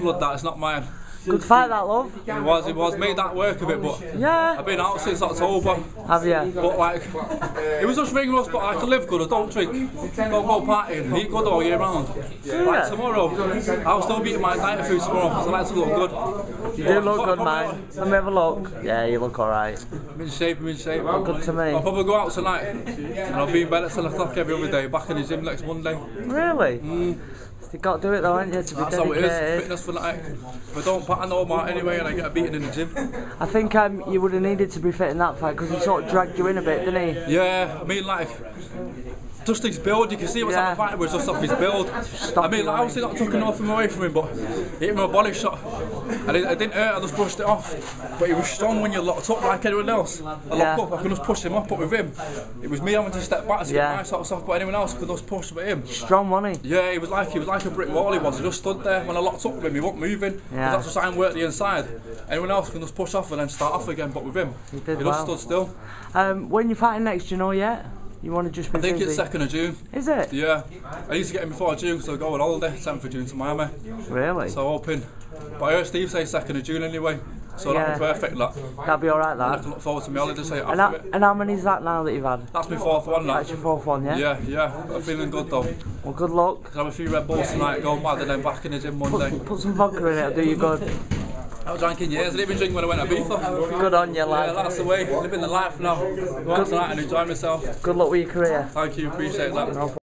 blood that, it's not mine. Good fight, that love. It was, it was. Made that work of it, but Yeah. I've been out since October. Have you? But like, it was just ring us, but I can live good, I don't drink, don't go partying, eat good all year round. Yeah. Like tomorrow, I'll still be eating my diet food tomorrow because I like to look good. You do look good, man. Let me have a look. Yeah, you look alright. I'm in shape, I'm in shape. Good to me. I'll probably go out tonight and I'll be in bed at 10 o'clock every other day, back in the gym next Monday. Really? Mm. You got to do it though, ain't you, to be That's how it is, dedicated. fitness fanatic. If I don't pattern all my anyway and I get a beating in the gym. I think um, you would have needed to be fit in that fight because he sort of dragged you in a bit, didn't he? Yeah, I mean like, just his build, you can see what's Yeah. happening fighting was just off his build. I mean, like, obviously not taking nothing away from him, but he hit with a body shot. And it, didn't hurt, I just brushed it off. But he was strong when you're locked up like anyone else. I Yeah. up, I can just push him up, but with him, it was me having to step back to Yeah. get my shots off, but anyone else could just push with him. Strong money. Yeah, he was like he was like a brick wall. He was. He just stood there when I locked up with him. He wasn't moving. Yeah. That's just how I work the inside. Anyone else can just push off and then start off again. But with him, he, did just well. stood still. Um, when you're fighting next, do you know yet? You want to just be I think busy? it's second of June. Is it? Yeah, I used to get him before June, so I go on holiday 10th of June to Miami. Really? So hoping. But I heard Steve say second of June anyway. So Yeah. that'd be perfect. That. That'll be alright, I that. can look forward to my holiday. Say And, it. and how many's that now that you've had? That's my fourth one. That. That's your fourth one, yeah? Yeah, yeah. I'm feeling good though. Well, good luck. I'll have a few Red Bulls tonight, go mad, and then back in the gym Monday. Put some vodka in it, it'll do you good. I was drinking years. I didn't even drink when I went to Ibiza. Good on you, Yeah, lad. that's the way. Living the life now. Go out tonight and enjoy myself. Good luck with your career. Thank you, appreciate that.